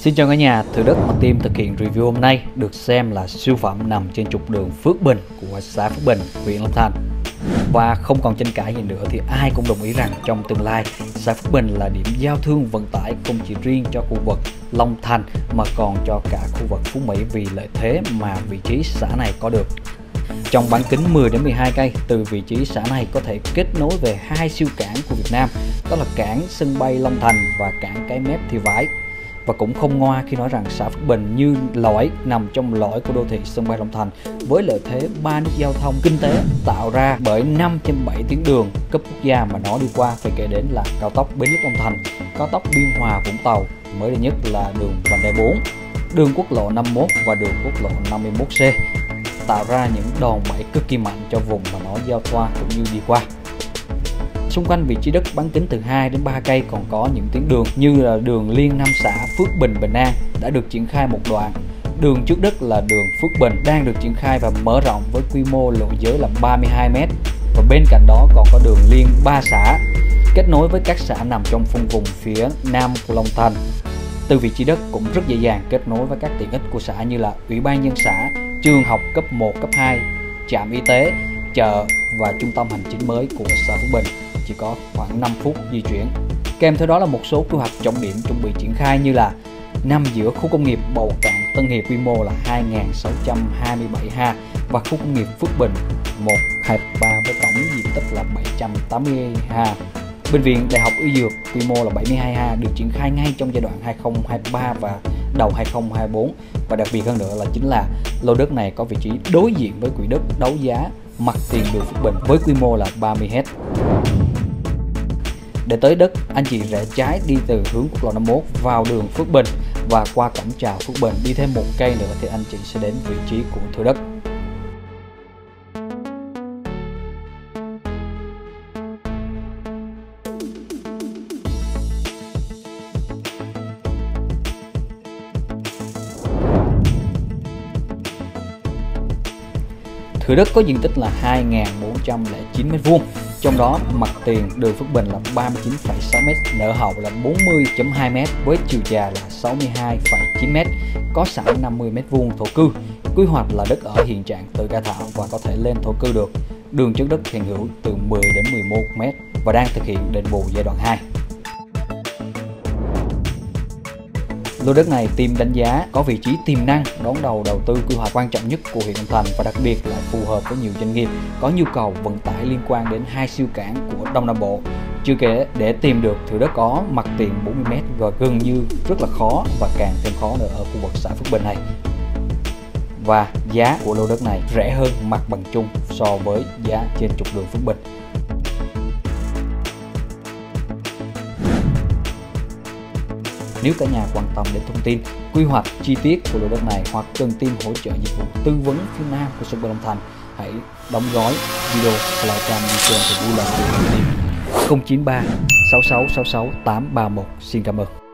Xin chào cả nhà, Thử Đất mà team thực hiện review hôm nay được xem là siêu phẩm nằm trên trục đường Phước Bình của xã Phước Bình, huyện Long Thành. Và không còn tranh cãi gì nữa thì ai cũng đồng ý rằng trong tương lai, xã Phước Bình là điểm giao thương vận tải không chỉ riêng cho khu vực Long Thành mà còn cho cả khu vực Phú Mỹ vì lợi thế mà vị trí xã này có được. Trong bán kính 10 đến 12 cây từ vị trí xã này có thể kết nối về hai siêu cảng của Việt Nam, đó là cảng sân bay Long Thành và cảng Cái Mép Thị Vải và cũng không ngoa khi nói rằng xã Phước Bình như lõi nằm trong lõi của đô thị sân bay Long Thành với lợi thế ba nút giao thông kinh tế tạo ra bởi 5 trên 7 tuyến đường cấp quốc gia mà nó đi qua phải kể đến là cao tốc Bến Lức Long Thành, cao tốc Biên Hòa Vũng Tàu, mới đây nhất là đường vành đai 4, đường quốc lộ 51 và đường quốc lộ 51C tạo ra những đòn bẩy cực kỳ mạnh cho vùng mà nó giao thoa cũng như đi qua. Xung quanh vị trí đất bán kính từ 2 đến 3 cây còn có những tuyến đường như là đường liên năm xã Phước Bình Bình An đã được triển khai một đoạn. Đường trước đất là đường Phước Bình đang được triển khai và mở rộng với quy mô lộ giới là 32m và bên cạnh đó còn có đường liên ba xã kết nối với các xã nằm trong phân vùng phía nam của Long Thành. Từ vị trí đất cũng rất dễ dàng kết nối với các tiện ích của xã như là ủy ban nhân xã, trường học cấp 1, cấp 2, trạm y tế, chợ và trung tâm hành chính mới của xã Phú Bình chỉ có khoảng 5 phút di chuyển. Kèm theo đó là một số quy hoạch trọng điểm chuẩn bị triển khai như là nằm giữa khu công nghiệp Bầu Cạn Tân Hiệp quy mô là 2.627 ha và khu công nghiệp Phước Bình 123 với tổng diện tích là 780 ha. Bệnh viện Đại học Y Dược quy mô là 72 ha, được triển khai ngay trong giai đoạn 2023 và đầu 2024 và đặc biệt hơn nữa là chính là lô đất này có vị trí đối diện với quỹ đất đấu giá mặt tiền đường Phước Bình với quy mô là 30 hectare. Để tới đất, anh chị rẽ trái đi từ hướng quốc lộ 51 vào đường Phước Bình và qua cổng chào Phước Bình đi thêm một cây nữa thì anh chị sẽ đến vị trí của thửa đất. Thửa đất có diện tích là 2.409 m2, trong đó mặt tiền đường Phước Bình là 39,6m, nợ hậu là 40.2m với chiều dài là 62,9m, có sẵn 50m2 thổ cư. Quy hoạch là đất ở hiện trạng tự cải tạo và có thể lên thổ cư được. Đường trước đất hiện hữu từ 10 đến 11m và đang thực hiện đền bù giai đoạn 2. Lô đất này team đánh giá có vị trí tiềm năng đón đầu đầu tư quy hoạch quan trọng nhất của huyện Long Thành và đặc biệt là phù hợp với nhiều doanh nghiệp có nhu cầu vận tải liên quan đến hai siêu cảng của Đông Nam Bộ. Chưa kể để tìm được thửa đất có mặt tiền 40m và gần như rất là khó và càng thêm khó nữa ở khu vực xã Phước Bình này. Và giá của lô đất này rẻ hơn mặt bằng chung so với giá trên trục đường Phước Bình. Nếu cả nhà quan tâm đến thông tin, quy hoạch chi tiết của lô đất này hoặc cần tìm hỗ trợ dịch vụ tư vấn phía nam của sân bay Long Thành, hãy đóng gói video livecam đi kèm thì vui lòng 093 6666 831. Xin cảm ơn.